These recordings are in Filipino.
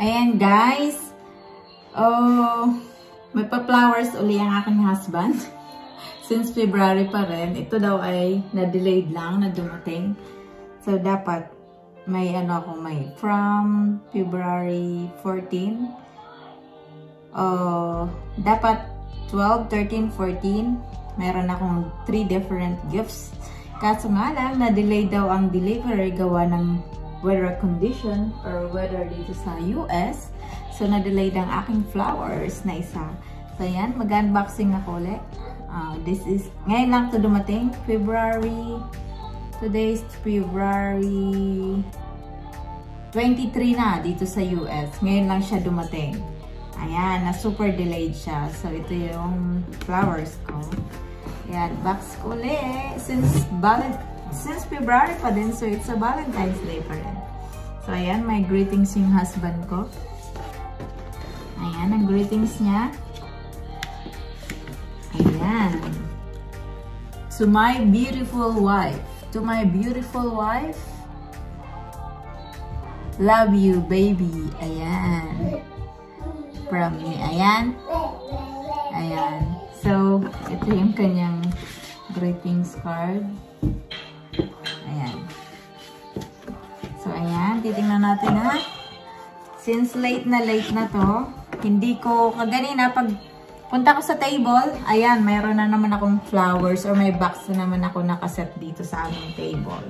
Ayan guys. Oh, may pa-flowers uli ang aking husband. Since February pa rin. Ito daw ay na-delayed lang na dumating. So, dapat may ano ako may from February 14. Oh, dapat 12, 13, 14. Meron akong 3 different gifts. Kaso nga lang, na-delay daw ang delivery gawa ng weather condition or weather dito sa US. So, na-delay ang aking flowers na isa. So, yan. Mag-unboxing ako ulit. Uh, this is, ngayon lang to dumating. February, today is February 23 na dito sa US. Ngayon lang siya dumating. Ayan, na super delayed siya. So, ito yung flowers ko. Ayan, box ko ulit. Since, since February pa din, so it's a Valentine's Day pa rin. So, ayan, my greetings yung husband ko. Ayan, ang greetings niya. Ayan. To my beautiful wife. To my beautiful wife. Love you, baby. Ayan. From me. Ayan. Ayan. So, ito yung kanyang greetings card. Ayan. Titingnan natin ha. Since late na late na to, hindi ko, kaganina pag punta ko sa table, ayan, mayroon na naman akong flowers or may box na naman ako nakaset dito sa aming table.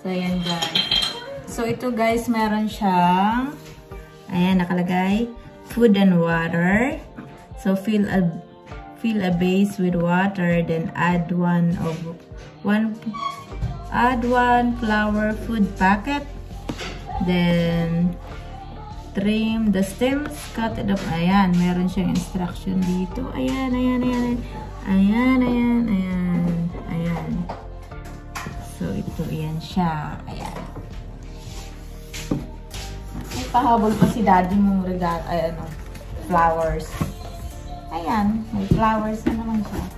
So, ayan guys. So, ito guys, meron siyang, ayan, nakalagay, food and water. So, fill a, fill a base with water, then add one of, one, add one flower food packet. Then, trim the stems, cut it up. Ayan, meron siyang instruction dito. Ayan, ayan, ayan. Ayan, ayan, ayan. Ayan. So, ito, ayan siya. Ayan. May pahabol pa si daddy mong regal, ay, ano, flowers. Ayan, may flowers na naman siya.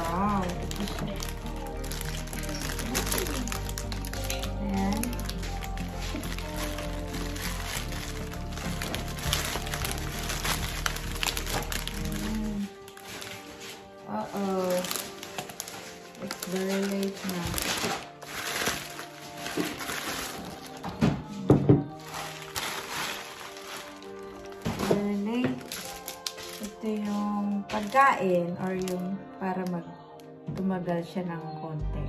Wow. Ayan. Uh-oh. It's very late now. pagkain or yung tumagal siya ng konti.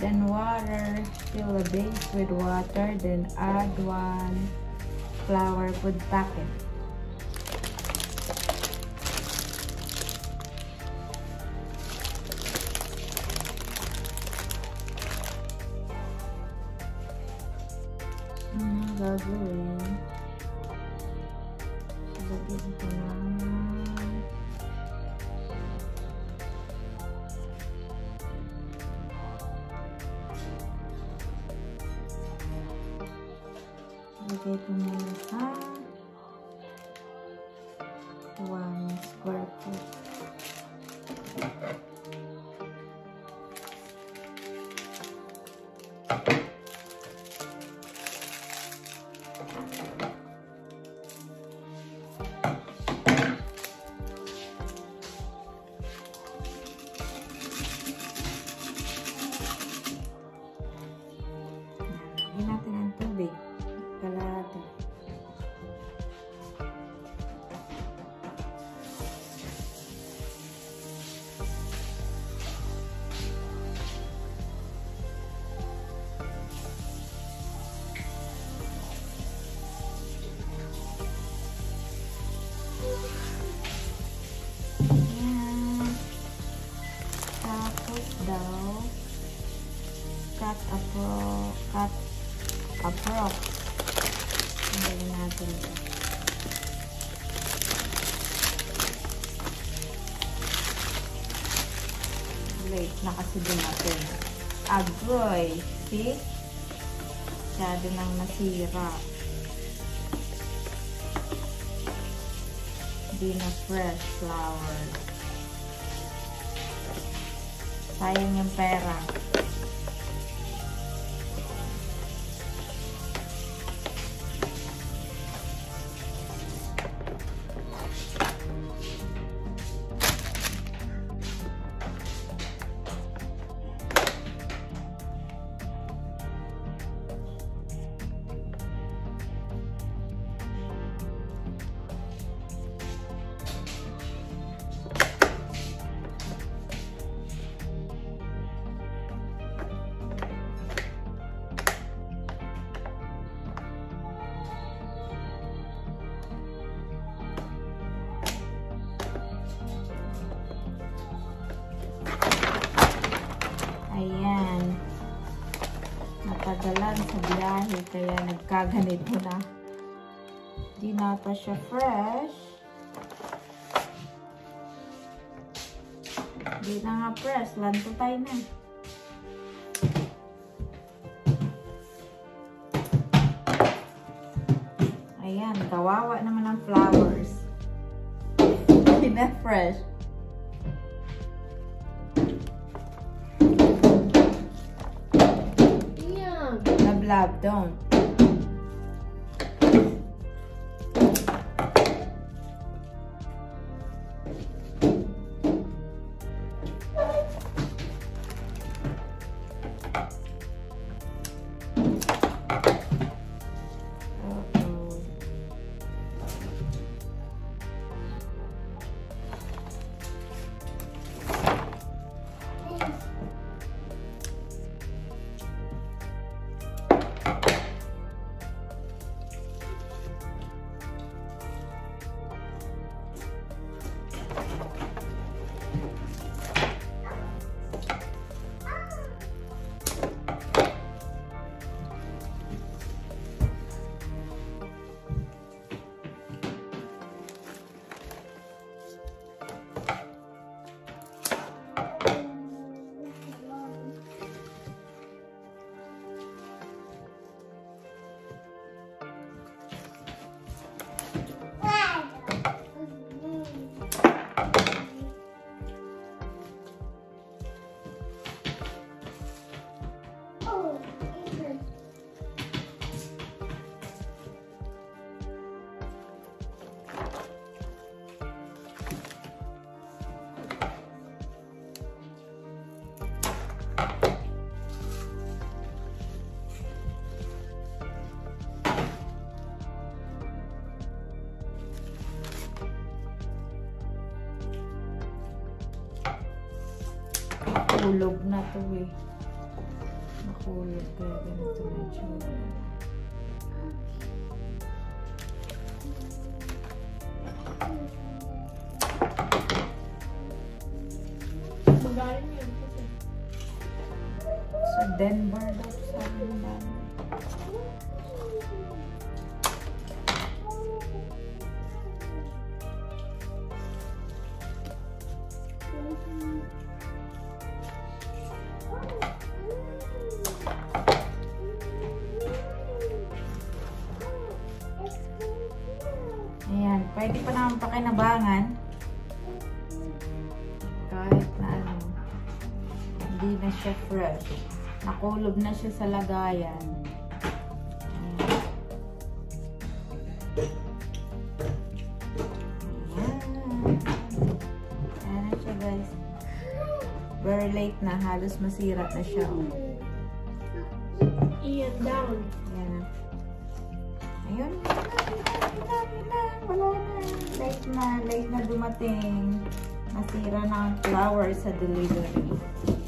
Food and water. Fill the base with water, then add one flour food packet. Lagay ko muna sa 1 approx. Tanggalin natin ito. Late na kasi dumating. Agoy. See? Masyado nang nasira. Hindi na fresh flowers. Sayang yung pera. Ayan. Natagalan sa biyahe kaya nagkaganito na. Di na pa siya fresh. Di na nga fresh. Lanto tayo na. Ayan. Kawawa naman ang flowers. Di na fresh. Love, love, Nakulog na to eh. Nakulog kaya ganito na tsura. Sa Denver daw sa amin dami. Kahit di pa naman pakinabangan, kahit na ano, hindi na siya fresh. Nakulob na siya sa lagayan. Very late na. Halos masira na siya. Iyan down. Ayan. Ayun na late na dumating. Nasira na ang flower sa delivery.